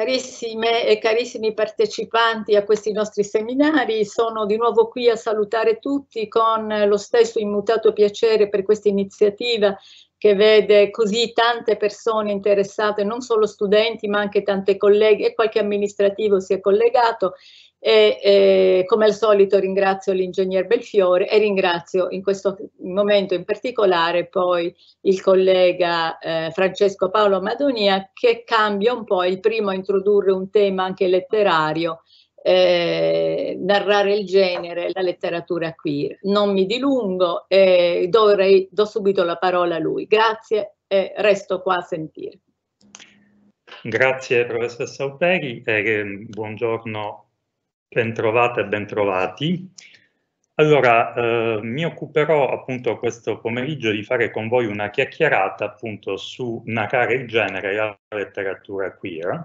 Carissime e carissimi partecipanti a questi nostri seminari, sono di nuovo qui a salutare tutti con lo stesso immutato piacere per questa iniziativa che vede così tante persone interessate, non solo studenti ma anche tante colleghe e qualche amministrativo si è collegato e eh, come al solito ringrazio l'ingegner Belfiore e ringrazio in questo momento in particolare poi il collega eh, Francesco Paolo Madonia che cambia un po', il primo a introdurre un tema anche letterario, eh, narrare il genere, la letteratura queer. Non mi dilungo e do, do subito la parola a lui. Grazie e resto qua a sentire. Grazie professoressa Auperi e buongiorno Bentrovate e bentrovati. Allora, eh, mi occuperò appunto questo pomeriggio di fare con voi una chiacchierata appunto su narrare il genere e la letteratura queer.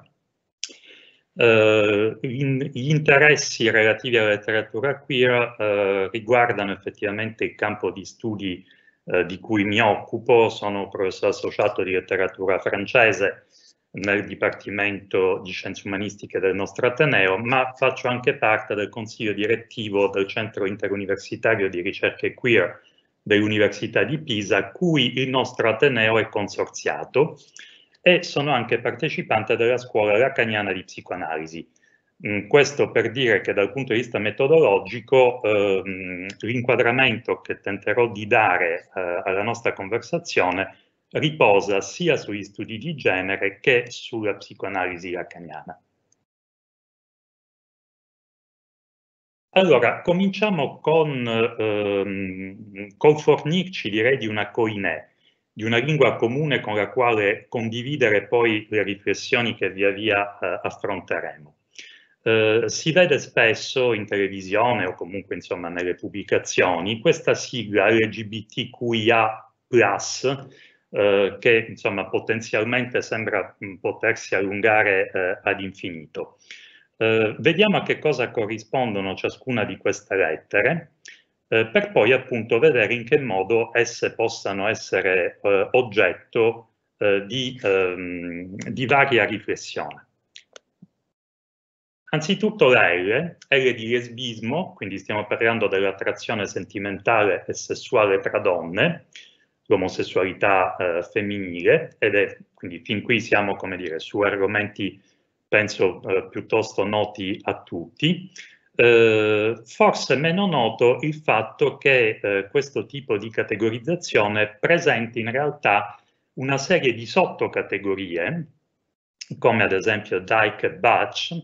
Eh, in, gli interessi relativi alla letteratura queer eh, riguardano effettivamente il campo di studi eh, di cui mi occupo, sono professore associato di letteratura francese nel Dipartimento di Scienze Umanistiche del nostro Ateneo, ma faccio anche parte del consiglio direttivo del Centro Interuniversitario di Ricerche Queer dell'Università di Pisa, cui il nostro Ateneo è consorziato e sono anche partecipante della scuola lacaniana di psicoanalisi. Mm, questo per dire che dal punto di vista metodologico ehm, l'inquadramento che tenterò di dare eh, alla nostra conversazione riposa sia sugli studi di genere che sulla psicoanalisi lacaniana. Allora, cominciamo con, ehm, col fornirci, direi, di una coinè, di una lingua comune con la quale condividere poi le riflessioni che via via eh, affronteremo. Eh, si vede spesso in televisione o comunque insomma nelle pubblicazioni questa sigla LGBTQIA+, eh, che insomma potenzialmente sembra mh, potersi allungare eh, ad infinito. Eh, vediamo a che cosa corrispondono ciascuna di queste lettere eh, per poi appunto vedere in che modo esse possano essere eh, oggetto di, ehm, di varia riflessione. Anzitutto la L, L di lesbismo, quindi stiamo parlando dell'attrazione sentimentale e sessuale tra donne, l'omosessualità eh, femminile ed è quindi fin qui siamo come dire su argomenti penso eh, piuttosto noti a tutti. Eh, forse meno noto il fatto che eh, questo tipo di categorizzazione presenti in realtà una serie di sottocategorie come ad esempio Dyke e Batch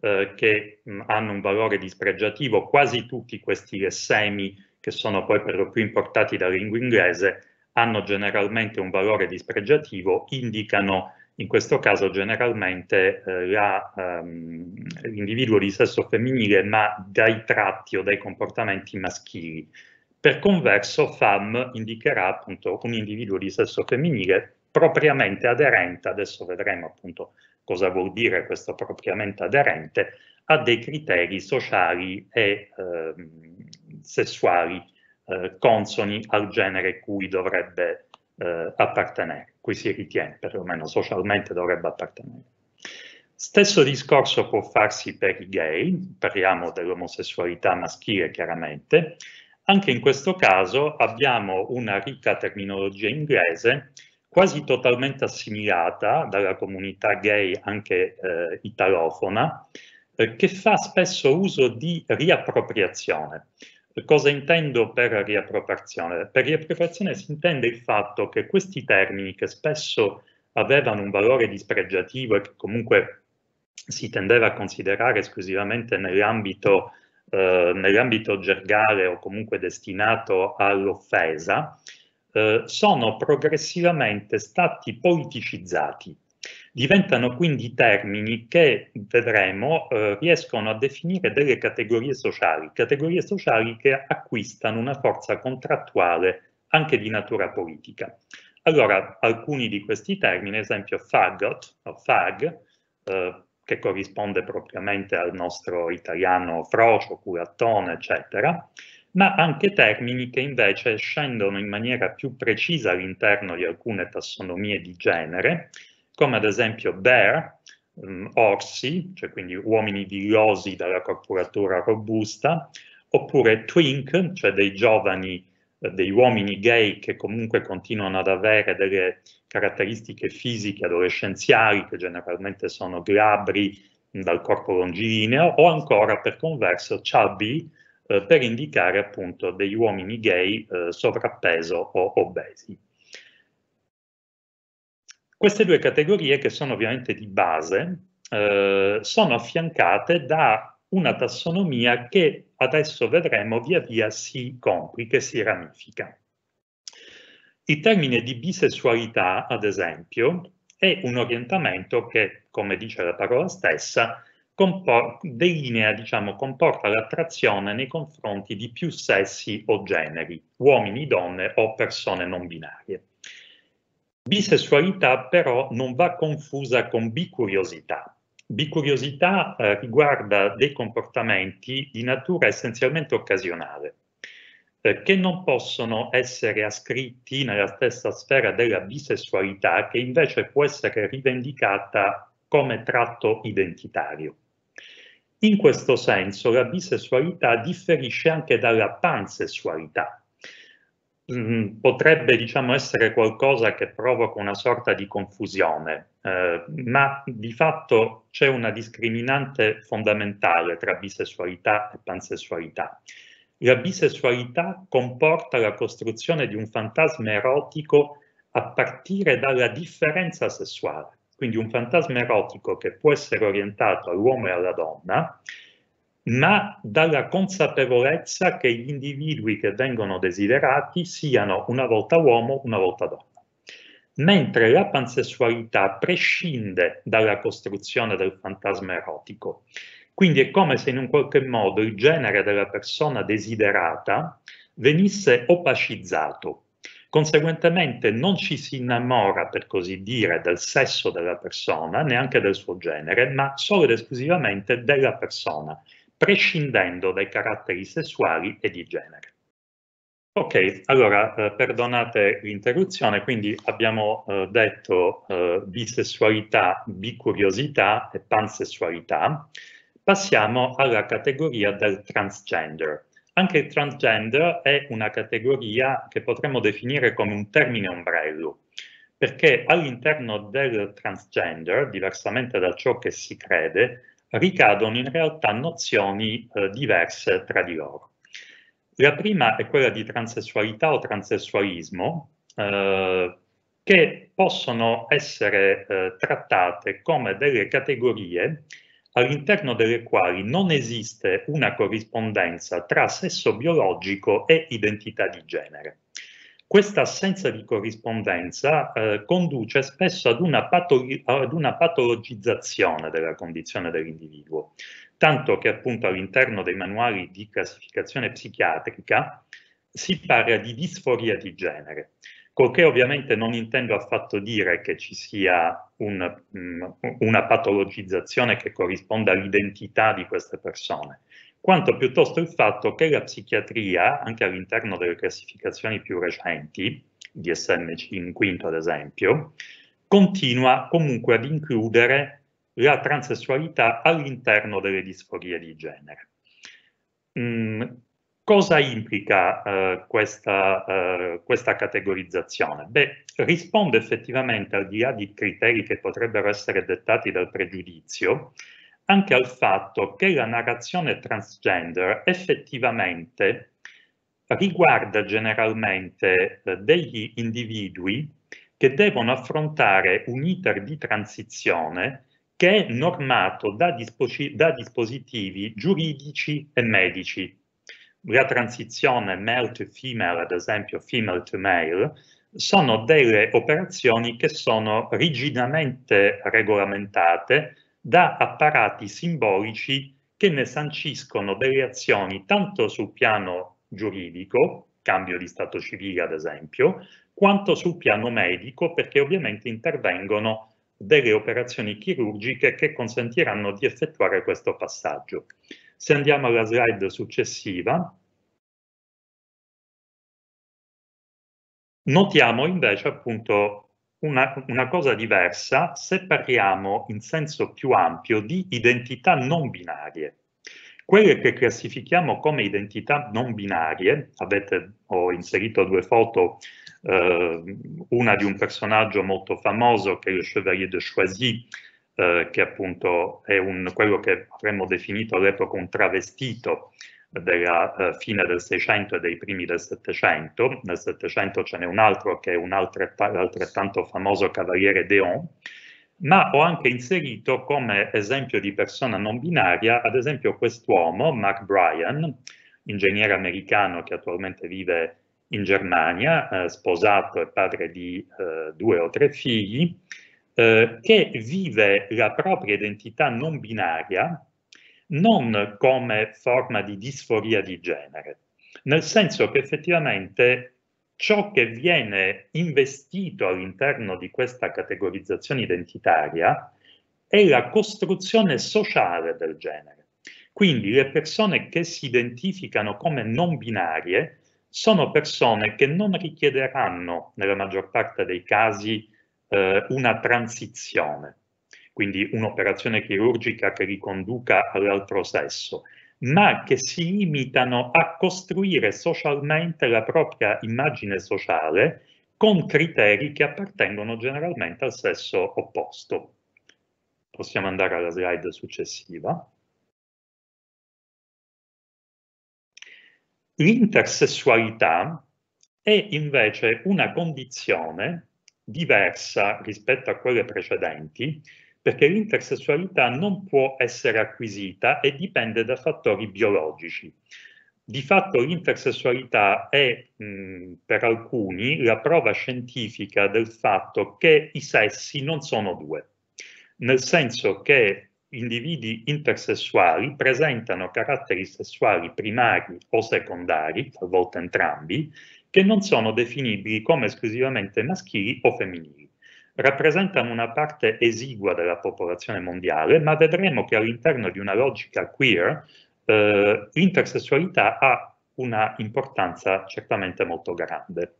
eh, che mh, hanno un valore dispregiativo, quasi tutti questi essemi che sono poi per lo più importati dalla lingua inglese hanno generalmente un valore dispregiativo, indicano in questo caso generalmente eh, ehm, l'individuo um, di sesso femminile ma dai tratti o dai comportamenti maschili. Per converso FAM indicherà appunto un individuo di sesso femminile propriamente aderente, adesso vedremo appunto cosa vuol dire questo propriamente aderente, a dei criteri sociali e eh, sessuali eh, consoni al genere cui dovrebbe eh, appartenere, cui si ritiene, perlomeno socialmente dovrebbe appartenere. Stesso discorso può farsi per i gay, parliamo dell'omosessualità maschile chiaramente, anche in questo caso abbiamo una ricca terminologia inglese quasi totalmente assimilata dalla comunità gay anche eh, italofona, eh, che fa spesso uso di riappropriazione. Cosa intendo per riappropriazione? Per riappropriazione si intende il fatto che questi termini che spesso avevano un valore dispregiativo e che comunque si tendeva a considerare esclusivamente nell'ambito eh, nell gergale o comunque destinato all'offesa, eh, sono progressivamente stati politicizzati Diventano quindi termini che, vedremo, eh, riescono a definire delle categorie sociali, categorie sociali che acquistano una forza contrattuale anche di natura politica. Allora, alcuni di questi termini, ad esempio fagot o fag, eh, che corrisponde propriamente al nostro italiano frocio, curattone, eccetera, ma anche termini che invece scendono in maniera più precisa all'interno di alcune tassonomie di genere come ad esempio bear, um, orsi, cioè quindi uomini villosi dalla corporatura robusta, oppure twink, cioè dei giovani, eh, dei uomini gay che comunque continuano ad avere delle caratteristiche fisiche adolescenziali che generalmente sono glabri dal corpo longilineo o ancora per converso chubby eh, per indicare appunto degli uomini gay eh, sovrappeso o obesi. Queste due categorie che sono ovviamente di base eh, sono affiancate da una tassonomia che adesso vedremo via via si complica si ramifica. Il termine di bisessualità, ad esempio, è un orientamento che, come dice la parola stessa, delinea, diciamo, comporta l'attrazione nei confronti di più sessi o generi, uomini, donne o persone non binarie. Bisessualità però non va confusa con bicuriosità. Bicuriosità eh, riguarda dei comportamenti di natura essenzialmente occasionale, eh, che non possono essere ascritti nella stessa sfera della bisessualità, che invece può essere rivendicata come tratto identitario. In questo senso la bisessualità differisce anche dalla pansessualità. Mm, potrebbe diciamo, essere qualcosa che provoca una sorta di confusione, eh, ma di fatto c'è una discriminante fondamentale tra bisessualità e pansessualità. La bisessualità comporta la costruzione di un fantasma erotico a partire dalla differenza sessuale, quindi un fantasma erotico che può essere orientato all'uomo e alla donna, ma dalla consapevolezza che gli individui che vengono desiderati siano una volta uomo, una volta donna. Mentre la pansessualità prescinde dalla costruzione del fantasma erotico quindi è come se in un qualche modo il genere della persona desiderata venisse opacizzato. Conseguentemente non ci si innamora, per così dire, del sesso della persona, neanche del suo genere, ma solo ed esclusivamente della persona, prescindendo dai caratteri sessuali e di genere. Ok, allora eh, perdonate l'interruzione, quindi abbiamo eh, detto eh, bisessualità, bicuriosità e pansessualità. Passiamo alla categoria del transgender. Anche il transgender è una categoria che potremmo definire come un termine ombrello, perché all'interno del transgender, diversamente da ciò che si crede, ricadono in realtà nozioni eh, diverse tra di loro. La prima è quella di transessualità o transessualismo, eh, che possono essere eh, trattate come delle categorie all'interno delle quali non esiste una corrispondenza tra sesso biologico e identità di genere. Questa assenza di corrispondenza eh, conduce spesso ad una, ad una patologizzazione della condizione dell'individuo, tanto che appunto all'interno dei manuali di classificazione psichiatrica si parla di disforia di genere. Col che ovviamente non intendo affatto dire che ci sia un, mm, una patologizzazione che corrisponda all'identità di queste persone, quanto piuttosto il fatto che la psichiatria, anche all'interno delle classificazioni più recenti, DSM-5 ad esempio, continua comunque ad includere la transessualità all'interno delle disforie di genere. Mm, Cosa implica eh, questa, eh, questa, categorizzazione? Beh, risponde effettivamente, al di là di criteri che potrebbero essere dettati dal pregiudizio, anche al fatto che la narrazione transgender effettivamente riguarda generalmente eh, degli individui che devono affrontare un iter di transizione che è normato da, disposi da dispositivi giuridici e medici. La transizione male to female, ad esempio female to male, sono delle operazioni che sono rigidamente regolamentate da apparati simbolici che ne sanciscono delle azioni tanto sul piano giuridico, cambio di stato civile ad esempio, quanto sul piano medico perché ovviamente intervengono delle operazioni chirurgiche che consentiranno di effettuare questo passaggio. Se andiamo alla slide successiva, notiamo invece appunto una, una, cosa diversa se parliamo in senso più ampio di identità non binarie. Quelle che classifichiamo come identità non binarie, avete, ho inserito due foto, eh, una di un personaggio molto famoso che è il Chevalier de Choisy, eh, che appunto è un, quello che avremmo definito all'epoca un travestito della eh, fine del 600 e dei primi del 700. Nel 700 ce n'è un altro che è un altrettanto famoso cavaliere Deon, ma ho anche inserito come esempio di persona non binaria, ad esempio quest'uomo, Mark Bryan, ingegnere americano che attualmente vive in Germania, eh, sposato e padre di eh, due o tre figli, eh, che vive la propria identità non binaria non come forma di disforia di genere, nel senso che effettivamente ciò che viene investito all'interno di questa categorizzazione identitaria è la costruzione sociale del genere. Quindi le persone che si identificano come non binarie sono persone che non richiederanno, nella maggior parte dei casi, eh, una transizione, quindi un'operazione chirurgica che riconduca all'altro sesso, ma che si limitano a costruire socialmente la propria immagine sociale con criteri che appartengono generalmente al sesso opposto. Possiamo andare alla slide successiva. L'intersessualità è invece una condizione diversa rispetto a quelle precedenti, perché l'intersessualità non può essere acquisita e dipende da fattori biologici. Di fatto l'intersessualità è mh, per alcuni la prova scientifica del fatto che i sessi non sono due, nel senso che individui intersessuali presentano caratteri sessuali primari o secondari, talvolta entrambi, che non sono definibili come esclusivamente maschili o femminili. Rappresentano una parte esigua della popolazione mondiale, ma vedremo che all'interno di una logica queer eh, l'intersessualità ha una importanza certamente molto grande.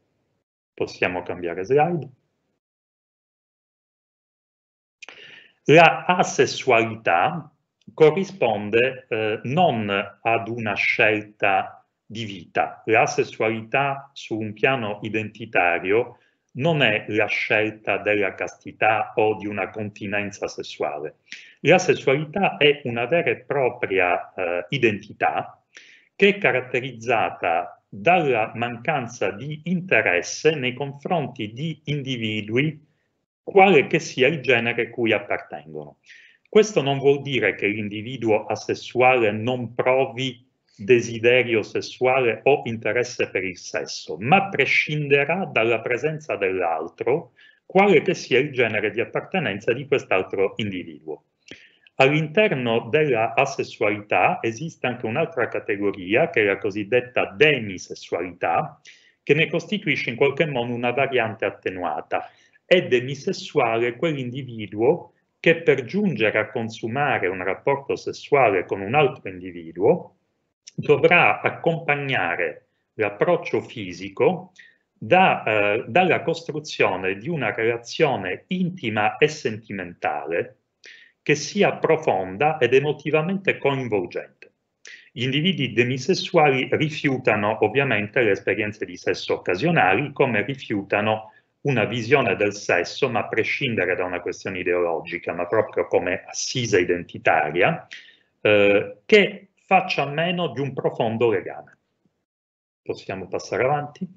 Possiamo cambiare slide? La asessualità corrisponde eh, non ad una scelta di vita. La sessualità su un piano identitario non è la scelta della castità o di una continenza sessuale. La sessualità è una vera e propria eh, identità che è caratterizzata dalla mancanza di interesse nei confronti di individui quale che sia il genere cui appartengono. Questo non vuol dire che l'individuo asessuale non provi desiderio sessuale o interesse per il sesso, ma prescinderà dalla presenza dell'altro, quale che sia il genere di appartenenza di quest'altro individuo. All'interno della asessualità esiste anche un'altra categoria, che è la cosiddetta demisessualità, che ne costituisce in qualche modo una variante attenuata. È demisessuale quell'individuo che per giungere a consumare un rapporto sessuale con un altro individuo dovrà accompagnare l'approccio fisico da, eh, dalla costruzione di una relazione intima e sentimentale che sia profonda ed emotivamente coinvolgente. Gli individui demisessuali rifiutano ovviamente le esperienze di sesso occasionali, come rifiutano una visione del sesso, ma a prescindere da una questione ideologica, ma proprio come assisa identitaria, eh, che faccia a meno di un profondo legame. Possiamo passare avanti?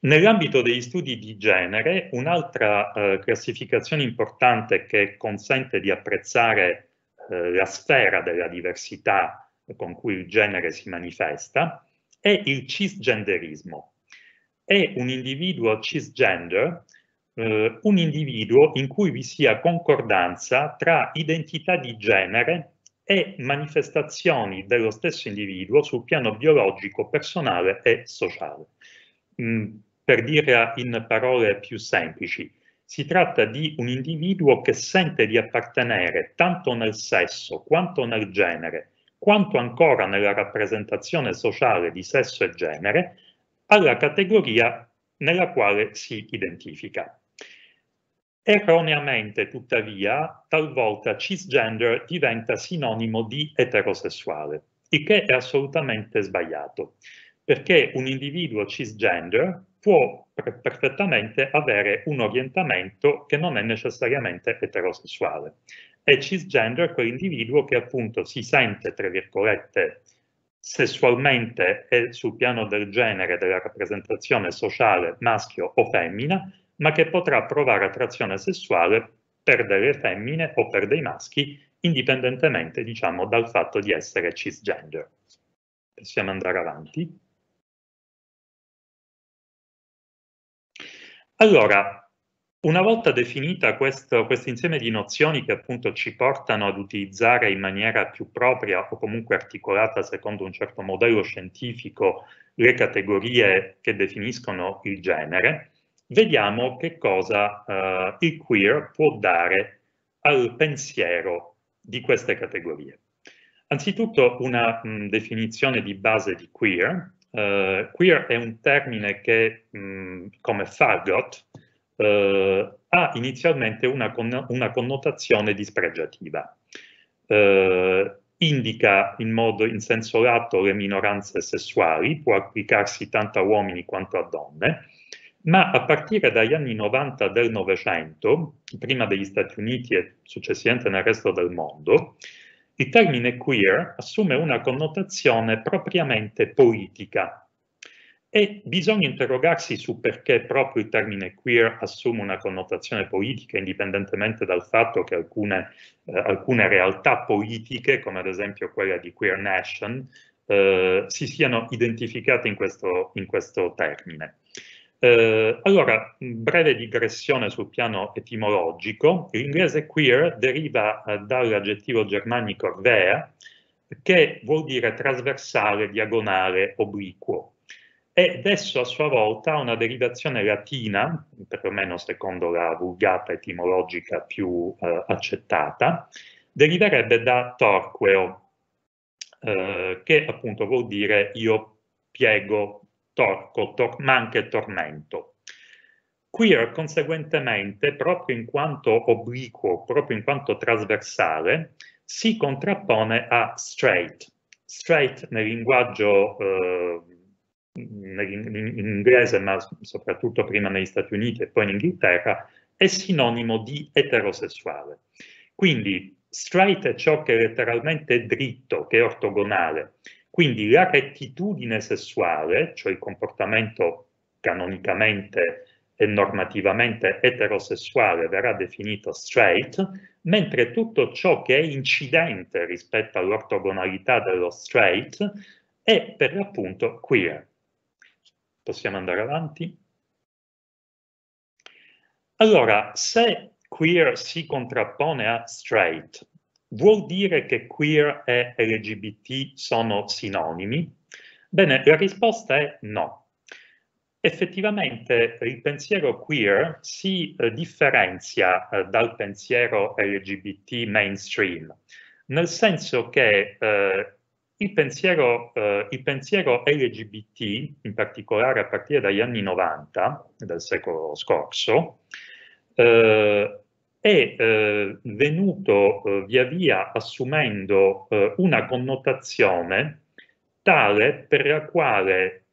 Nell'ambito degli studi di genere, un'altra eh, classificazione importante che consente di apprezzare eh, la sfera della diversità con cui il genere si manifesta è il cisgenderismo. È un individuo cisgender eh, un individuo in cui vi sia concordanza tra identità di genere e manifestazioni dello stesso individuo sul piano biologico, personale e sociale. Mm, per dire in parole più semplici, si tratta di un individuo che sente di appartenere tanto nel sesso quanto nel genere, quanto ancora nella rappresentazione sociale di sesso e genere, alla categoria nella quale si identifica. Erroneamente, tuttavia, talvolta cisgender diventa sinonimo di eterosessuale, il che è assolutamente sbagliato, perché un individuo cisgender può perfettamente avere un orientamento che non è necessariamente eterosessuale. È cisgender quell'individuo che appunto si sente, tra virgolette, sessualmente e sul piano del genere, della rappresentazione sociale maschio o femmina, ma che potrà provare attrazione sessuale per delle femmine o per dei maschi, indipendentemente, diciamo, dal fatto di essere cisgender. Possiamo andare avanti. Allora, una volta definita questo, questo, insieme di nozioni che appunto ci portano ad utilizzare in maniera più propria o comunque articolata secondo un certo modello scientifico le categorie che definiscono il genere, vediamo che cosa uh, il queer può dare al pensiero di queste categorie. Anzitutto una mh, definizione di base di queer. Uh, queer è un termine che, mh, come fagot, uh, ha inizialmente una, con una connotazione dispregiativa. indica in modo in senso lato le minoranze sessuali, può applicarsi tanto a uomini quanto a donne, ma a partire dagli anni 90 del Novecento, prima degli Stati Uniti e successivamente nel resto del mondo, il termine queer assume una connotazione propriamente politica e bisogna interrogarsi su perché proprio il termine queer assume una connotazione politica indipendentemente dal fatto che alcune, eh, alcune realtà politiche, come ad esempio quella di Queer Nation, eh, si siano identificate in questo, in questo termine. Eh, allora, breve digressione sul piano etimologico. L'inglese queer deriva eh, dall'aggettivo germanico ver, che vuol dire trasversale, diagonale, obliquo. Ed esso a sua volta ha una derivazione latina, perlomeno secondo la vulgata etimologica più eh, accettata, deriverebbe da torqueo, eh, che appunto vuol dire io piego torco, tor ma anche tormento. Queer, conseguentemente, proprio in quanto obliquo, proprio in quanto trasversale, si contrappone a straight. Straight nel linguaggio eh, in inglese, ma soprattutto prima negli Stati Uniti e poi in Inghilterra, è sinonimo di eterosessuale. Quindi straight è ciò che letteralmente è dritto, che è ortogonale, quindi la rettitudine sessuale, cioè il comportamento canonicamente e normativamente eterosessuale verrà definito straight, mentre tutto ciò che è incidente rispetto all'ortogonalità dello straight è per l'appunto queer. Possiamo andare avanti? Allora, se queer si contrappone a straight, Vuol dire che queer e LGBT sono sinonimi? Bene, la risposta è no. Effettivamente il pensiero queer si eh, differenzia eh, dal pensiero LGBT mainstream, nel senso che eh, il, pensiero, eh, il, pensiero, LGBT, in particolare a partire dagli anni 90 del secolo scorso, eh, è eh, venuto eh, via via assumendo eh, una connotazione tale per la quale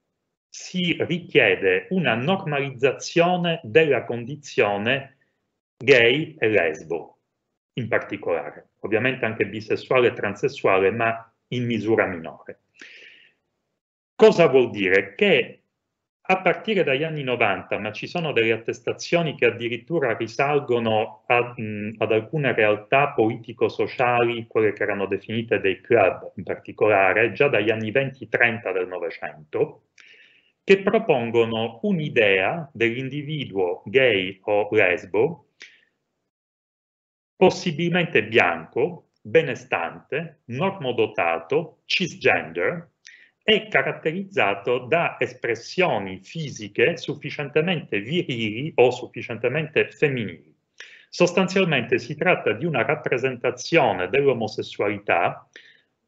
si richiede una normalizzazione della condizione gay e lesbo, in particolare, ovviamente anche bisessuale e transessuale, ma in misura minore. Cosa vuol dire? Che a partire dagli anni 90, ma ci sono delle attestazioni che addirittura risalgono a, mh, ad alcune realtà politico-sociali, quelle che erano definite dei club in particolare, già dagli anni 20-30 del Novecento, che propongono un'idea dell'individuo gay o lesbo, possibilmente bianco, benestante, normodotato, cisgender, è caratterizzato da espressioni fisiche sufficientemente virili o sufficientemente femminili. Sostanzialmente si tratta di una rappresentazione dell'omosessualità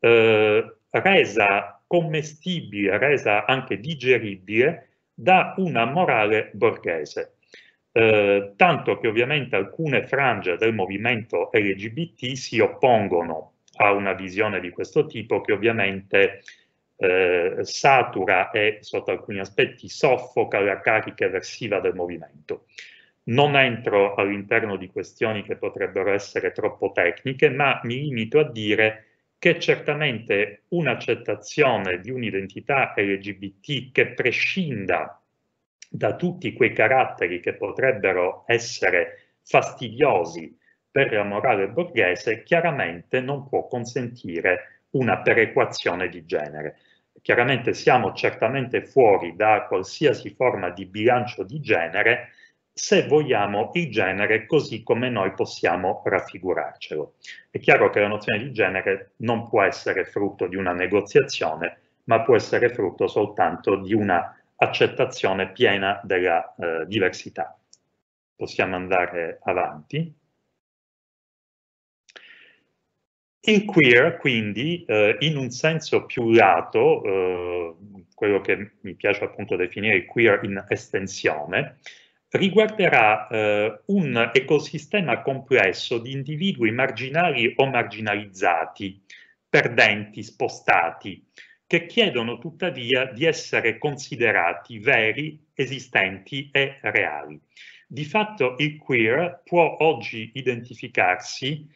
eh, resa commestibile, resa anche digeribile da una morale borghese. Eh, tanto che ovviamente alcune frange del movimento LGBT si oppongono a una visione di questo tipo che ovviamente eh, satura e sotto alcuni aspetti soffoca la carica eversiva del movimento. Non entro all'interno di questioni che potrebbero essere troppo tecniche, ma mi limito a dire che certamente un'accettazione di un'identità LGBT che prescinda da tutti quei caratteri che potrebbero essere fastidiosi per la morale borghese, chiaramente non può consentire una perequazione di genere. Chiaramente siamo certamente fuori da qualsiasi forma di bilancio di genere, se vogliamo il genere così come noi possiamo raffigurarcelo. È chiaro che la nozione di genere non può essere frutto di una negoziazione, ma può essere frutto soltanto di una accettazione piena della eh, diversità. Possiamo andare avanti. Il queer, quindi, eh, in un senso più lato, eh, quello che mi piace appunto definire queer in estensione, riguarderà eh, un ecosistema complesso di individui marginali o marginalizzati, perdenti, spostati, che chiedono tuttavia di essere considerati veri, esistenti e reali. Di fatto il queer può oggi identificarsi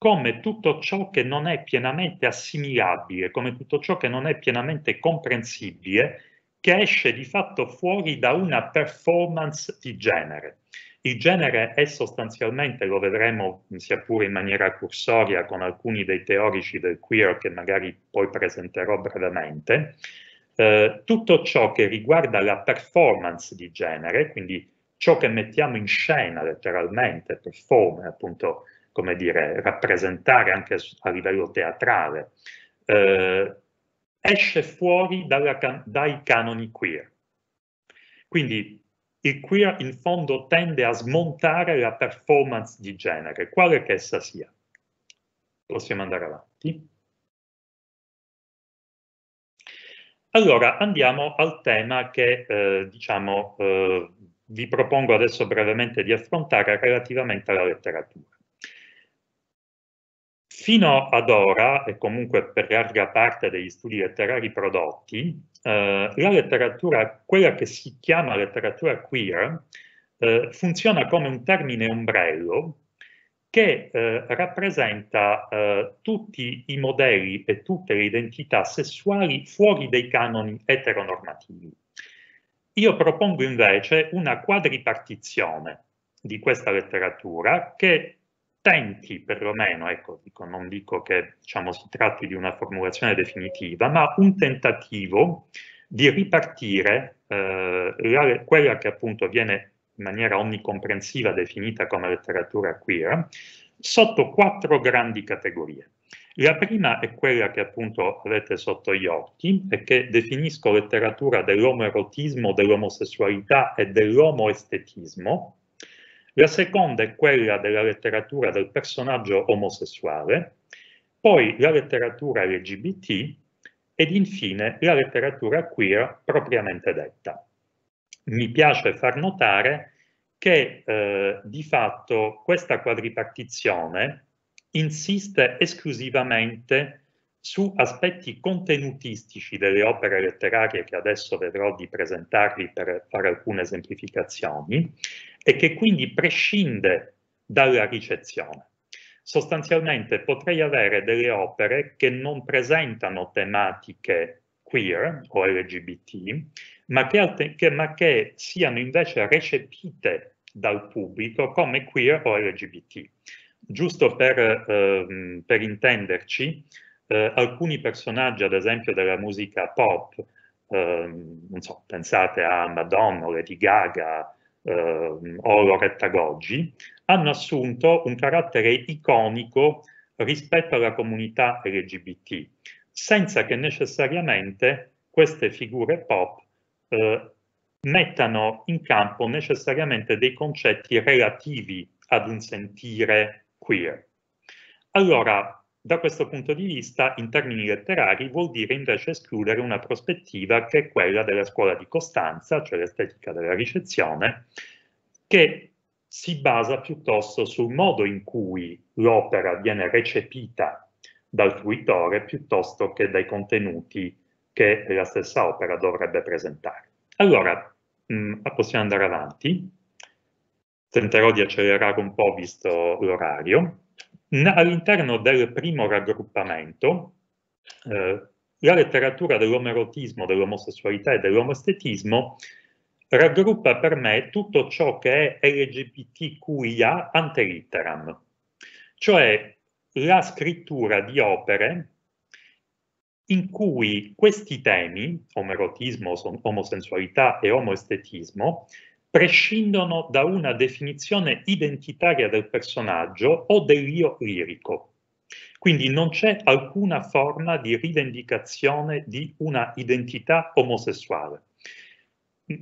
come tutto ciò che non è pienamente assimilabile, come tutto ciò che non è pienamente comprensibile che esce di fatto fuori da una performance di genere. Il genere è sostanzialmente, lo vedremo sia pure in maniera cursoria con alcuni dei teorici del queer che magari poi presenterò brevemente, eh, tutto ciò che riguarda la performance di genere, quindi ciò che mettiamo in scena letteralmente, perform, appunto, come dire, rappresentare anche a livello teatrale, eh, esce fuori dalla, dai canoni queer. Quindi il queer in fondo tende a smontare la performance di genere, quale che essa sia. Possiamo andare avanti. Allora, andiamo al tema che, eh, diciamo, eh, vi propongo adesso brevemente di affrontare relativamente alla letteratura. Fino ad ora, e comunque per larga parte degli studi letterari prodotti, eh, la letteratura, quella che si chiama letteratura queer, eh, funziona come un termine ombrello che eh, rappresenta eh, tutti i modelli e tutte le identità sessuali fuori dei canoni eteronormativi. Io propongo invece una quadripartizione di questa letteratura che tenti perlomeno, ecco, dico, non dico che diciamo, si tratti di una formulazione definitiva, ma un tentativo di ripartire eh, la, quella che appunto viene in maniera onnicomprensiva definita come letteratura queer, sotto quattro grandi categorie. La prima è quella che appunto avete sotto gli occhi e che definisco letteratura dell'omoerotismo, dell'omosessualità e dell'omoestetismo, la seconda è quella della letteratura del personaggio omosessuale, poi la letteratura LGBT ed infine la letteratura queer propriamente detta. Mi piace far notare che eh, di fatto questa quadripartizione insiste esclusivamente su aspetti contenutistici delle opere letterarie che adesso vedrò di presentarvi per fare alcune esemplificazioni e che quindi prescinde dalla ricezione. Sostanzialmente potrei avere delle opere che non presentano tematiche queer o LGBT, ma che, che, ma che siano invece recepite dal pubblico come queer o LGBT. Giusto per, eh, per intenderci, eh, alcuni personaggi, ad esempio della musica pop, eh, non so, pensate a Madonna, Lady Gaga eh, o Loretta Goggi, hanno assunto un carattere iconico rispetto alla comunità LGBT, senza che necessariamente queste figure pop eh, mettano in campo necessariamente dei concetti relativi ad un sentire queer. Allora, da questo punto di vista, in termini letterari, vuol dire invece escludere una prospettiva che è quella della scuola di Costanza, cioè l'estetica della ricezione, che si basa piuttosto sul modo in cui l'opera viene recepita dal fruitore piuttosto che dai contenuti che la stessa opera dovrebbe presentare. Allora, mh, mm, possiamo andare avanti. Tenterò di accelerare un po' visto l'orario. All'interno del primo raggruppamento, eh, la letteratura dell'omerotismo, dell'omosessualità e dell'omoestetismo raggruppa per me tutto ciò che è LGBTQIA ante litteram, cioè la scrittura di opere in cui questi temi, omerotismo, omosessualità e omoestetismo, prescindono da una definizione identitaria del personaggio o dell'io lirico. Quindi non c'è alcuna forma di rivendicazione di una identità omosessuale.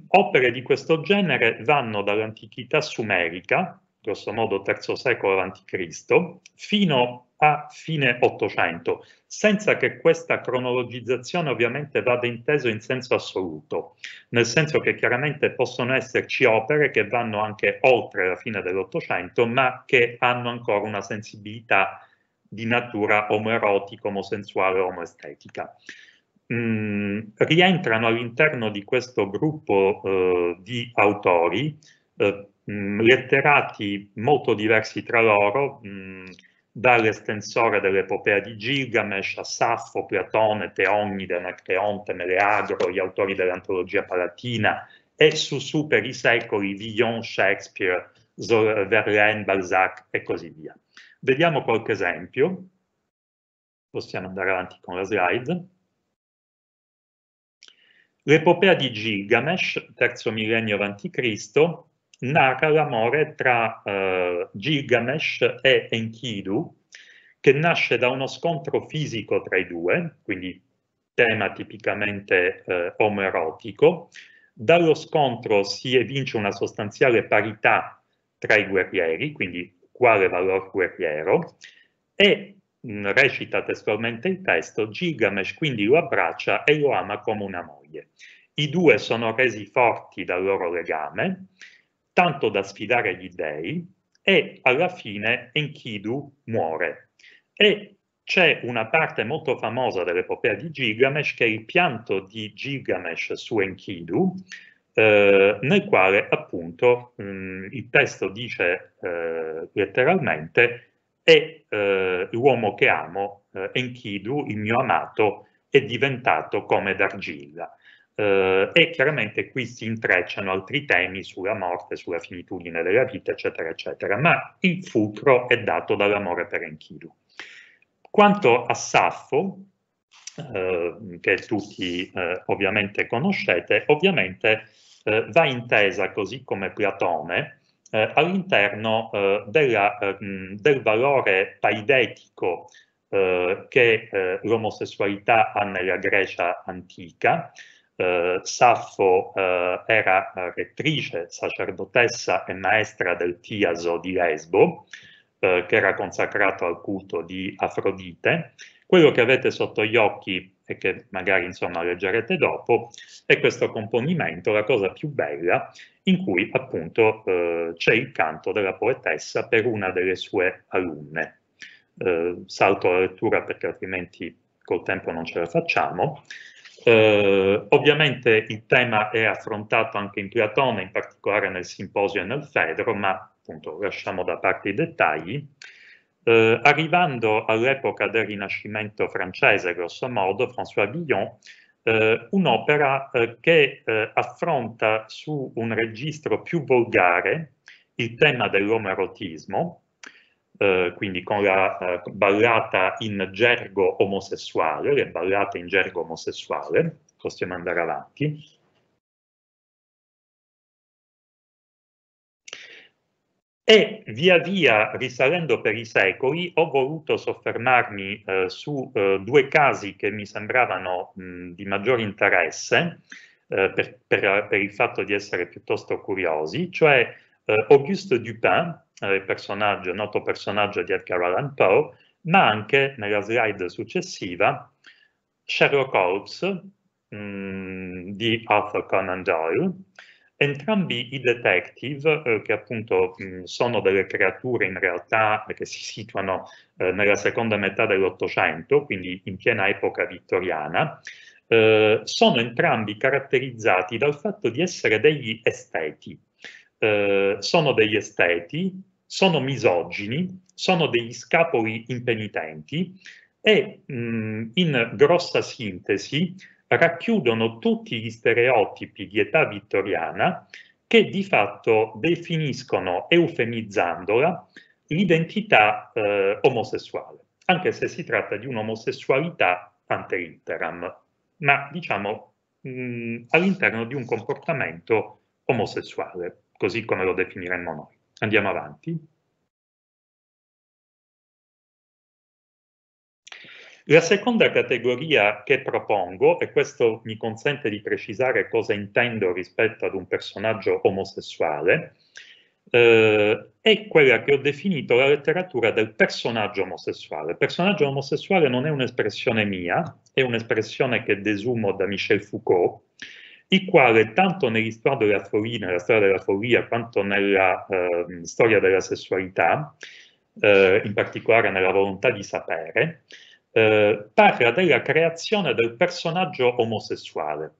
Opere di questo genere vanno dall'antichità sumerica, grosso modo III secolo a.C., fino a fine Ottocento, senza che questa cronologizzazione ovviamente vada inteso in senso assoluto, nel senso che chiaramente possono esserci opere che vanno anche oltre la fine dell'Ottocento, ma che hanno ancora una sensibilità di natura omoerotica, omosensuale, omoestetica. Mm, rientrano all'interno di questo gruppo eh, di autori eh, mm, letterati molto diversi tra loro, mh, mm, dall'estensore dell'epopea di Gilgamesh a Saffo, Platone, Teonnide, Anacreonte, Meleagro, gli autori dell'antologia palatina e su su per i secoli Villon, Shakespeare, Verlaine, Balzac e così via. Vediamo qualche esempio. Possiamo andare avanti con la slide. L'epopea di Gilgamesh, terzo millennio a.C., narra l'amore tra uh, Gilgamesh e Enkidu, che nasce da uno scontro fisico tra i due, quindi tema tipicamente uh, omoerotico. Dallo scontro si evince una sostanziale parità tra i guerrieri, quindi quale valor guerriero, e mh, recita testualmente il testo, Gilgamesh quindi lo abbraccia e lo ama come una moglie. I due sono resi forti dal loro legame, tanto da sfidare gli dei, e alla fine Enkidu muore. E c'è una parte molto famosa dell'epopea di Gilgamesh che è il pianto di Gilgamesh su Enkidu, eh, nel quale appunto mh, mm, il testo dice eh, letteralmente è eh, l'uomo che amo, eh, Enkidu, il mio amato, è diventato come d'argilla. Uh, e chiaramente qui si intrecciano altri temi sulla morte, sulla finitudine della vita, eccetera, eccetera, ma il fulcro è dato dall'amore per Enkidu. Quanto a Saffo, uh, che tutti uh, ovviamente conoscete, ovviamente va intesa così come Platone all'interno del valore paidetico che l'omosessualità ha nella Grecia antica, eh, Saffo eh, era rettrice, sacerdotessa e maestra del Tiaso di Lesbo, eh, che era consacrato al culto di Afrodite. Quello che avete sotto gli occhi e che magari insomma leggerete dopo è questo componimento, la cosa più bella, in cui appunto eh, c'è il canto della poetessa per una delle sue alunne. Eh, salto la lettura perché altrimenti col tempo non ce la facciamo. Eh, ovviamente il tema è affrontato anche in Platone, in particolare nel Simposio e nel Fedro, ma appunto lasciamo da parte i dettagli. Eh, arrivando all'epoca del Rinascimento francese, grosso modo, François Villon, eh, un'opera eh, che eh, affronta su un registro più volgare il tema dell'omerotismo, eh, quindi con la eh, ballata in gergo omosessuale, le ballate in gergo omosessuale, possiamo andare avanti. E via via, risalendo per i secoli, ho voluto soffermarmi eh, su eh, due casi che mi sembravano mh, di maggior interesse eh, per, per, per, il fatto di essere piuttosto curiosi, cioè eh, Auguste Dupin, eh, personaggio, noto personaggio di Edgar Allan Poe, ma anche nella slide successiva Sherlock Holmes mh, mm, di Arthur Conan Doyle, Entrambi i detective, eh, che appunto mh, sono delle creature in realtà che si situano eh, nella seconda metà dell'Ottocento, quindi in piena epoca vittoriana, eh, sono entrambi caratterizzati dal fatto di essere degli esteti. Eh, sono degli esteti, sono misogini, sono degli scapoli impenitenti e mh, in grossa sintesi racchiudono tutti gli stereotipi di età vittoriana che di fatto definiscono, eufemizzandola, l'identità eh, omosessuale, anche se si tratta di un'omosessualità ante litteram, ma diciamo all'interno di un comportamento omosessuale, così come lo definiremmo noi. Andiamo avanti. La seconda categoria che propongo, e questo mi consente di precisare cosa intendo rispetto ad un personaggio omosessuale, eh, è quella che ho definito la letteratura del personaggio omosessuale. Personaggio omosessuale non è un'espressione mia, è un'espressione che desumo da Michel Foucault, il quale tanto nell'Histoire della follia, nella storia della follia, quanto nella eh, storia della sessualità, eh, in particolare nella volontà di sapere, eh, parla della creazione del personaggio omosessuale.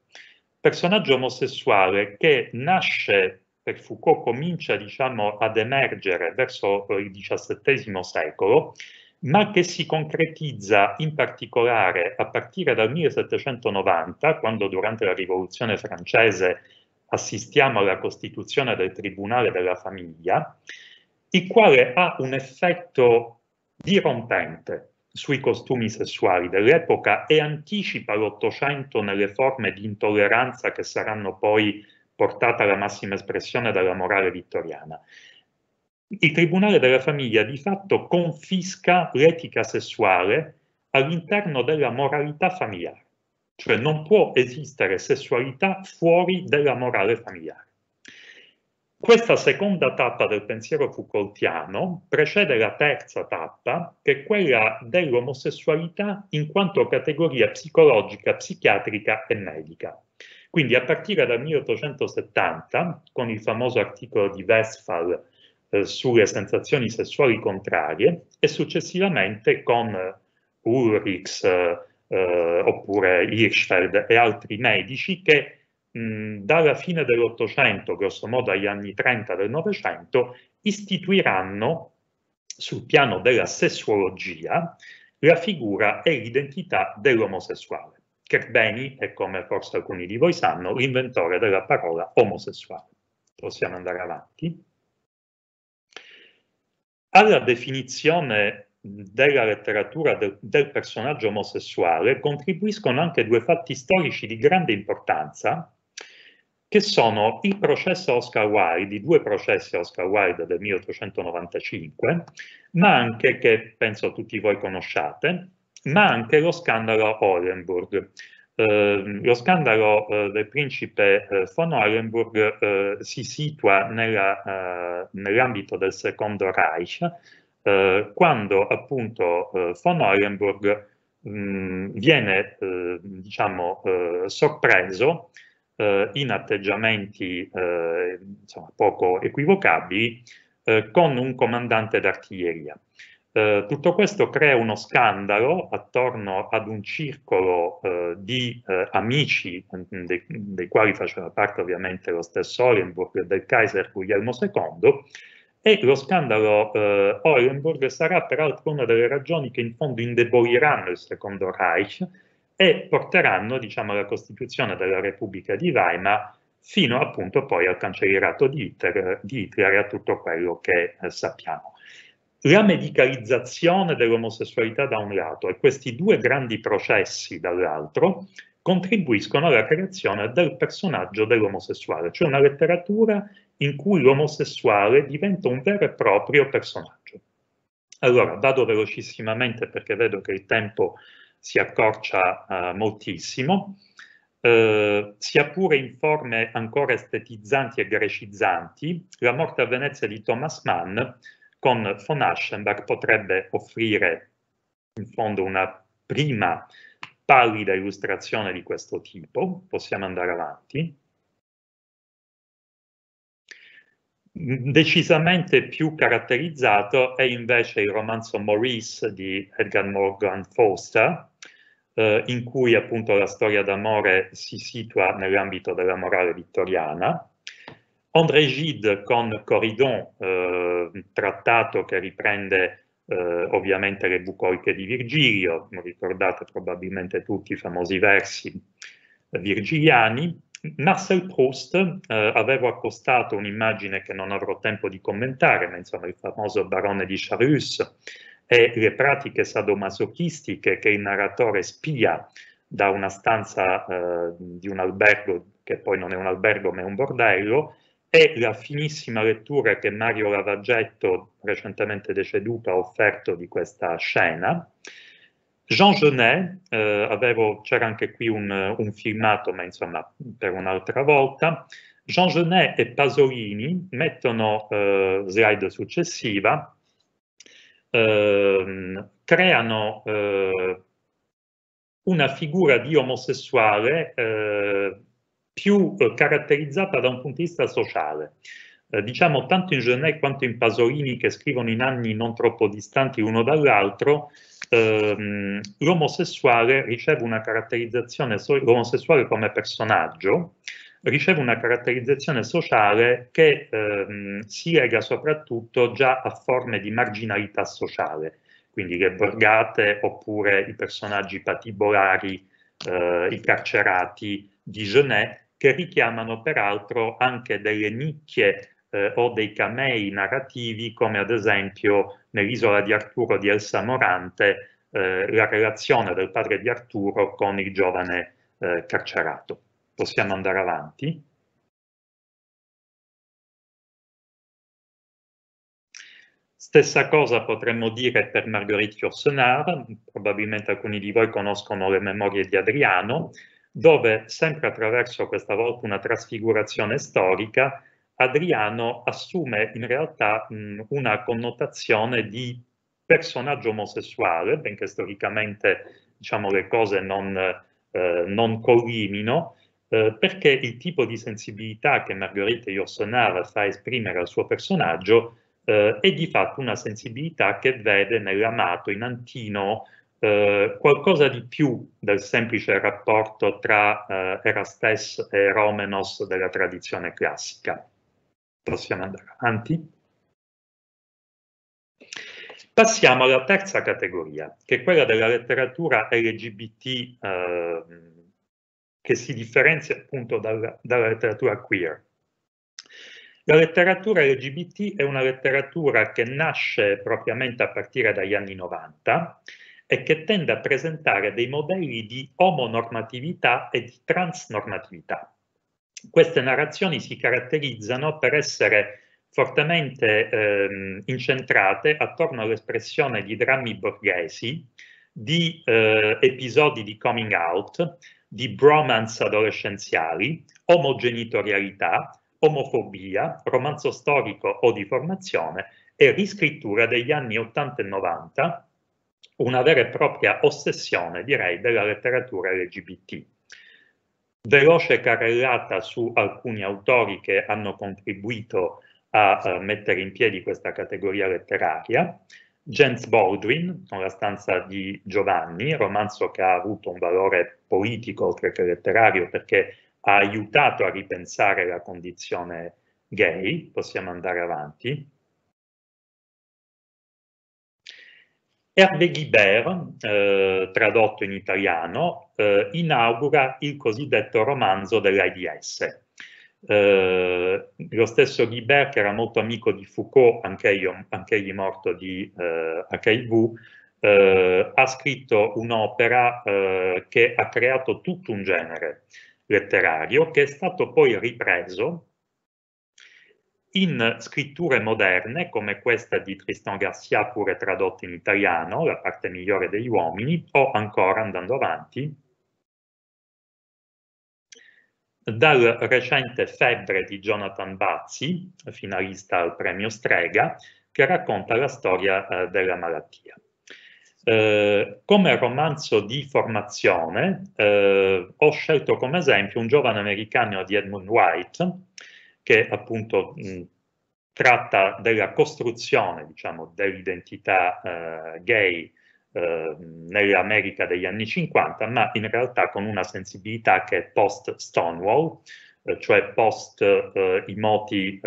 Personaggio omosessuale che nasce per Foucault comincia diciamo, ad emergere verso il XVII secolo, ma che si concretizza in particolare a partire dal 1790, quando durante la rivoluzione francese assistiamo alla costituzione del Tribunale della Famiglia, il quale ha un effetto dirompente sui costumi sessuali dell'epoca e anticipa l'Ottocento nelle forme di intolleranza che saranno poi portate alla massima espressione dalla morale vittoriana. Il Tribunale della Famiglia di fatto confisca l'etica sessuale all'interno della moralità familiare, cioè non può esistere sessualità fuori della morale familiare. Questa seconda tappa del pensiero Foucaultiano precede la terza tappa, che è quella dell'omosessualità in quanto categoria psicologica, psichiatrica e medica. Quindi a partire dal 1870, con il famoso articolo di Westphal eh, sulle sensazioni sessuali contrarie, e successivamente con Ulrichs eh, eh, oppure Hirschfeld e altri medici che dalla fine dell'Ottocento, grosso modo agli anni 30 del Novecento, istituiranno sul piano della sessuologia la figura e l'identità dell'omosessuale. Kerbeni è, come forse alcuni di voi sanno, l'inventore della parola omosessuale. Possiamo andare avanti. Alla definizione della letteratura del, del, personaggio omosessuale contribuiscono anche due fatti storici di grande importanza che sono il processo Oscar Wilde, i due processi Oscar Wilde del 1895, ma anche, che penso tutti voi conosciate, ma anche lo scandalo Orenburg. Eh, lo scandalo eh, del principe eh, von Orenburg eh, si situa nell'ambito del secondo Reich, quando appunto von Orenburg mh, viene diciamo, sorpreso in atteggiamenti insomma, poco equivocabili con un comandante d'artiglieria. Eh, tutto questo crea uno scandalo attorno ad un circolo eh, di eh, amici, dei, dei, quali faceva parte ovviamente lo stesso Orenburg del Kaiser Guglielmo II, e lo scandalo eh, Orenburg sarà peraltro una delle ragioni che in fondo indeboliranno il secondo Reich, e porteranno diciamo, alla costituzione della Repubblica di Weimar fino appunto poi al cancellierato di Hitler, di Hitler e a tutto quello che eh, sappiamo. La medicalizzazione dell'omosessualità da un lato e questi due grandi processi dall'altro contribuiscono alla creazione del personaggio dell'omosessuale, cioè una letteratura in cui l'omosessuale diventa un vero e proprio personaggio. Allora, vado velocissimamente perché vedo che il tempo si accorcia uh, moltissimo, uh, sia pure in forme ancora estetizzanti e grecizzanti, la morte a Venezia di Thomas Mann con von Aschenbach potrebbe offrire in fondo una prima pallida illustrazione di questo tipo, possiamo andare avanti. Decisamente più caratterizzato è invece il romanzo Maurice di Edgar Morgan Foster, eh, in cui appunto la storia d'amore si situa nell'ambito della morale vittoriana. André Gide con Corridon, eh, trattato che riprende eh, ovviamente le bucoliche di Virgilio, ricordate probabilmente tutti i famosi versi virgiliani. Marcel Proust, eh, avevo accostato un'immagine che non avrò tempo di commentare, ma insomma il famoso barone di Charus, e le pratiche sadomasochistiche che il narratore spia da una stanza eh, di un albergo, che poi non è un albergo ma è un bordello, e la finissima lettura che Mario Lavaggetto, recentemente deceduto, ha offerto di questa scena. Jean Genet, eh, c'era anche qui un, un, filmato, ma insomma per un'altra volta, Jean Genet e Pasolini mettono, eh, slide successiva, Ehm, creano eh, una figura di omosessuale eh, più eh, caratterizzata da un punto di vista sociale. Eh, diciamo tanto in Genet quanto in Pasolini che scrivono in anni non troppo distanti l'uno dall'altro, ehm, l'omosessuale riceve una caratterizzazione, l'omosessuale come personaggio, riceve una caratterizzazione sociale che ehm, si lega soprattutto già a forme di marginalità sociale, quindi le borgate oppure i personaggi patibolari, eh, i carcerati di Genet, che richiamano peraltro anche delle nicchie eh, o dei camei narrativi, come ad esempio nell'isola di Arturo di Elsa Morante, eh, la relazione del padre di Arturo con il giovane eh, carcerato. Possiamo andare avanti. Stessa cosa potremmo dire per Marguerite Yourcenar, probabilmente alcuni di voi conoscono le memorie di Adriano, dove sempre attraverso questa volta una trasfigurazione storica, Adriano assume in realtà mh, una connotazione di personaggio omosessuale, benché storicamente diciamo, le cose non, eh, non collimino, eh, perché il tipo di sensibilità che Marguerite Yourcenar fa esprimere al suo personaggio eh, è di fatto una sensibilità che vede nell'amato in Antino eh, qualcosa di più del semplice rapporto tra eh, Erastes e Romenos della tradizione classica. Possiamo andare avanti. Passiamo alla terza categoria, che è quella della letteratura LGBT eh, che si differenzia appunto dalla, dalla letteratura queer. La letteratura LGBT è una letteratura che nasce propriamente a partire dagli anni 90 e che tende a presentare dei modelli di omonormatività e di transnormatività. Queste narrazioni si caratterizzano per essere fortemente ehm, incentrate attorno all'espressione di drammi borghesi, di eh, episodi di coming out, di bromance adolescenziali, omogenitorialità, omofobia, romanzo storico o di formazione e riscrittura degli anni 80 e 90, una vera e propria ossessione, direi, della letteratura LGBT. Veloce carrellata su alcuni autori che hanno contribuito a, a mettere in piedi questa categoria letteraria. James Baldwin, con la stanza di Giovanni, romanzo che ha avuto un valore politico oltre che letterario perché ha aiutato a ripensare la condizione gay, possiamo andare avanti. Hervé Guibert, eh, tradotto in italiano, eh, inaugura il cosiddetto romanzo dell'AIDS, eh, lo stesso Guibert, che era molto amico di Foucault, anche egli morto di eh, HIV, eh, ha scritto un'opera eh, che ha creato tutto un genere letterario che è stato poi ripreso in scritture moderne come questa di Tristan Garcia, pure tradotta in italiano, La parte migliore degli uomini, o ancora andando avanti, dal recente Febbre di Jonathan Bazzi, finalista al premio Strega, che racconta la storia eh, della malattia. Eh, come romanzo di formazione eh, ho scelto come esempio un giovane americano di Edmund White che appunto mh, tratta della costruzione diciamo, dell'identità eh, gay eh, nell'America degli anni 50 ma in realtà con una sensibilità che è post Stonewall eh, cioè post eh, i moti,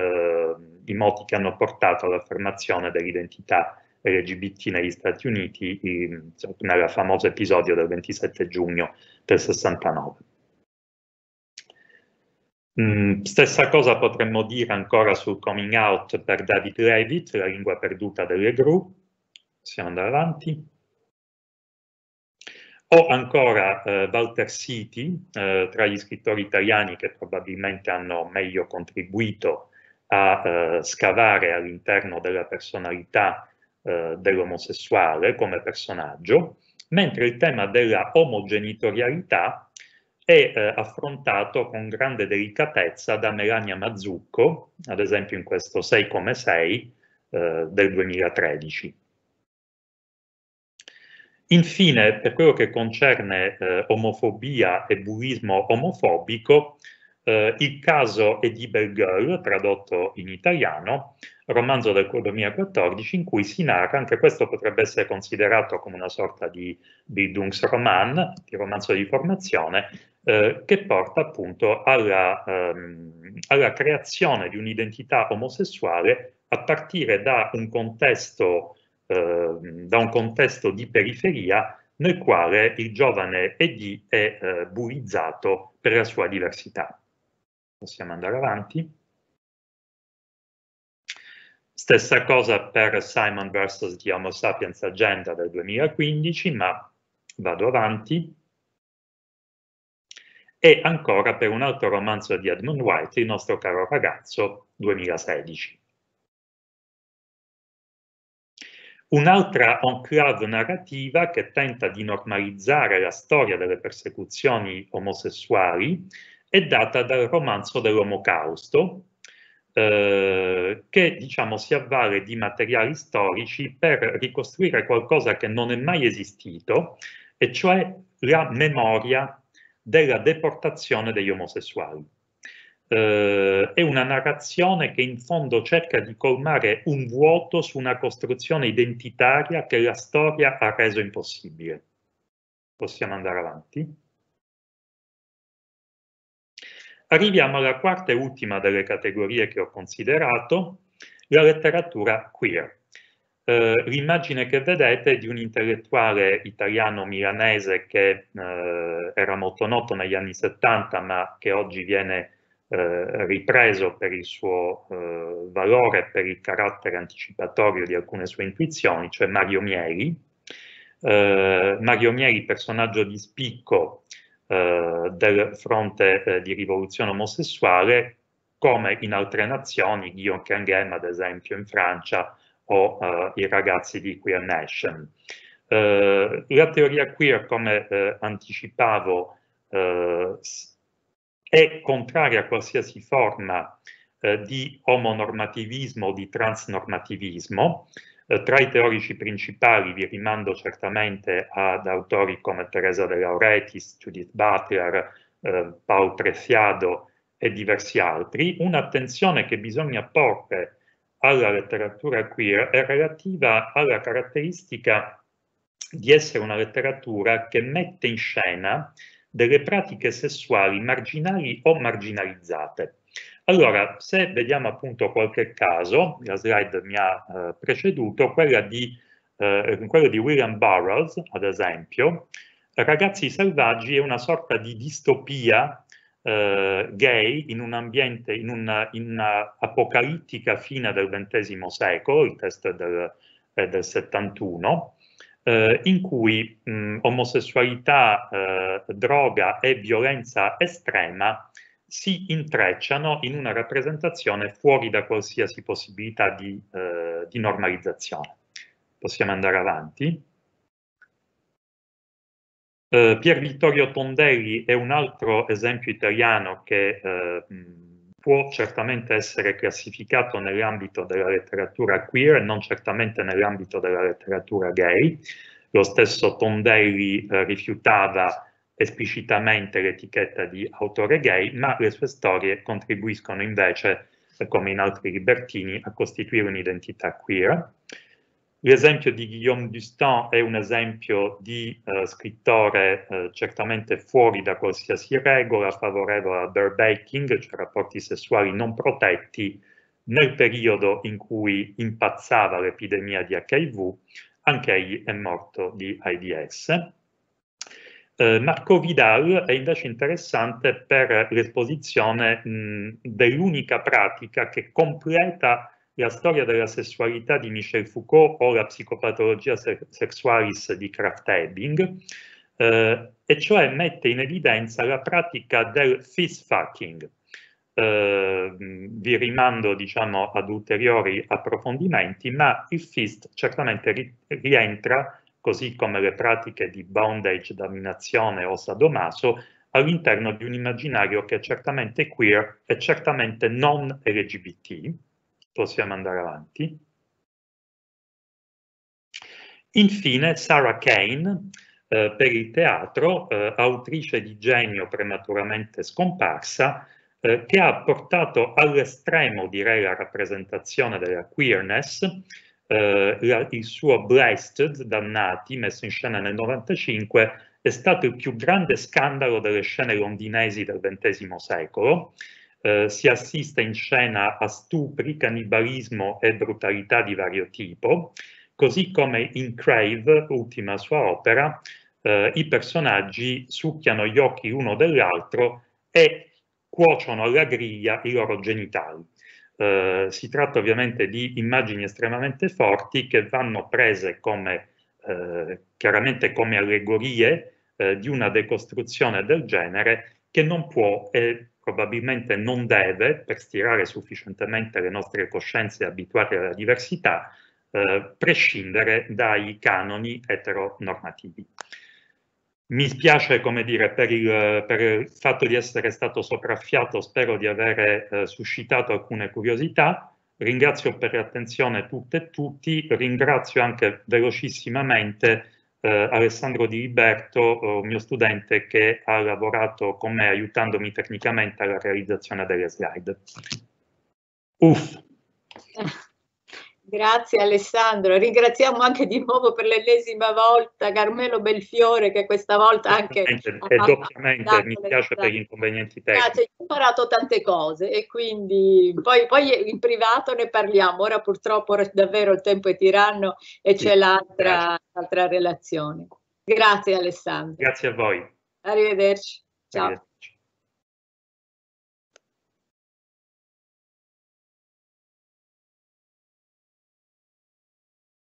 i moti che hanno portato all'affermazione dell'identità LGBT negli Stati Uniti in, nel famoso episodio del 27 giugno del 69. Mm, stessa cosa potremmo dire ancora sul coming out per David Levitt, la lingua perduta delle gru. Possiamo andare avanti. O ancora eh, Walter Citi, eh, tra gli scrittori italiani che probabilmente hanno meglio contribuito a eh, scavare all'interno della personalità eh, dell'omosessuale come personaggio, mentre il tema della omogenitorialità è eh, affrontato con grande delicatezza da Melania Mazzucco, ad esempio in questo 6 come 6 eh, del 2013. Infine, per quello che concerne eh, omofobia e bullismo omofobico, eh, il caso Edible Girl, tradotto in italiano, romanzo del 2014 in cui si narra, anche questo potrebbe essere considerato come una sorta di Bildungsroman, di romanzo di formazione, eh, che porta appunto alla, ehm, alla creazione di un'identità omosessuale a partire da un contesto, eh, da un contesto di periferia nel quale il giovane Edi è eh, bullizzato per la sua diversità. Possiamo andare avanti. Stessa cosa per Simon vs. The Homo Sapiens Agenda del 2015, ma vado avanti. E ancora per un altro romanzo di Edmund White, Il nostro caro ragazzo, 2016. Un'altra enclave narrativa che tenta di normalizzare la storia delle persecuzioni omosessuali è data dal romanzo dell'Omocausto, eh, che diciamo, si avvale di materiali storici per ricostruire qualcosa che non è mai esistito, e cioè la memoria della deportazione degli omosessuali. Eh, è una narrazione che in fondo cerca di colmare un vuoto su una costruzione identitaria che la storia ha reso impossibile. Possiamo andare avanti? Arriviamo alla quarta e ultima delle categorie che ho considerato, la letteratura queer. Eh, l'immagine che vedete è di un intellettuale italiano-milanese che eh, era molto noto negli anni 70 ma che oggi viene eh, ripreso per il suo eh, valore e per il carattere anticipatorio di alcune sue intuizioni, cioè Mario Mieli. Eh, Mario Mieli, personaggio di spicco eh, del fronte eh, di rivoluzione omosessuale, come in altre nazioni, Guillaume Canguem ad esempio in Francia o eh, i ragazzi di Queer Nation. Eh, la teoria queer, come eh, anticipavo, è contraria a qualsiasi forma di omonormativismo, di transnormativismo, eh, tra i teorici principali vi rimando certamente ad autori come Teresa de Lauretis, Judith Butler, eh, Paul Preziado e diversi altri. Un'attenzione che bisogna porre alla letteratura queer è relativa alla caratteristica di essere una letteratura che mette in scena delle pratiche sessuali marginali o marginalizzate. Allora, se vediamo appunto qualche caso, la slide mi ha eh, preceduto, quella di, eh, quella di William Burroughs, ad esempio, Ragazzi selvaggi è una sorta di distopia eh, gay in un ambiente, in una, in una, apocalittica fine del XX secolo, il testo è del, è del 71, eh, in cui mh, omosessualità, eh, droga e violenza estrema si intrecciano in una rappresentazione fuori da qualsiasi possibilità di, eh, di normalizzazione. Possiamo andare avanti. Eh, Pier Vittorio Tondelli è un altro esempio italiano che eh, può certamente essere classificato nell'ambito della letteratura queer e non certamente nell'ambito della letteratura gay. lo stesso Tondelli eh, rifiutava esplicitamente l'etichetta di autore gay, ma le sue storie contribuiscono invece, come in altri libertini, a costituire un'identità queer. L'esempio di Guillaume Dustin è un esempio di eh, scrittore eh, certamente fuori da qualsiasi regola, favorevole al barebaking, cioè rapporti sessuali non protetti, nel periodo in cui impazzava l'epidemia di HIV, anche egli è morto di AIDS. Eh, Marco Vidal è invece interessante per l'esposizione dell'unica pratica che completa la storia della sessualità di Michel Foucault o la psicopatologia se sexualis di Kraft Ebing, eh, e cioè mette in evidenza la pratica del fist fucking. Eh, vi rimando diciamo, ad ulteriori approfondimenti, ma il fist certamente ri rientra, così come le pratiche di bondage, dominazione o sadomaso, all'interno di un immaginario che è certamente queer e certamente non LGBT, possiamo andare avanti. Infine, Sarah Kane, eh, per il teatro, eh, autrice di genio prematuramente scomparsa, eh, che ha portato all'estremo, direi, la rappresentazione della queerness, eh, la, il suo Blasted, Dannati, messo in scena nel 95, è stato il più grande scandalo delle scene londinesi del XX secolo, eh, si assiste in scena a stupri, cannibalismo e brutalità di vario tipo, così come in Crave, ultima sua opera, eh, i personaggi succhiano gli occhi l'uno dell'altro e cuociono alla griglia i loro genitali. Eh, si tratta ovviamente di immagini estremamente forti che vanno prese come, eh, chiaramente come allegorie eh, di una decostruzione del genere che non può e probabilmente non deve, per stirare sufficientemente le nostre coscienze abituate alla diversità, eh, prescindere dai canoni eteronormativi. Mi spiace, come dire, per il, per il fatto di essere stato sopraffiato, spero di aver eh, suscitato alcune curiosità. Ringrazio per l'attenzione tutte e tutti, ringrazio anche velocissimamente eh, Alessandro Di Liberto, mio studente che ha lavorato con me aiutandomi tecnicamente alla realizzazione delle slide. Uff! Grazie Alessandro, ringraziamo anche di nuovo per l'ennesima volta Carmelo Belfiore che questa volta anche... E doppiamente, mi piace per gli inconvenienti tecnici. Grazie, ho imparato tante cose e quindi poi, poi, in privato ne parliamo, ora purtroppo davvero il tempo è tiranno e sì, c'è l'altra relazione. Grazie Alessandro. Grazie a voi. Arrivederci. Ciao. Arrivederci.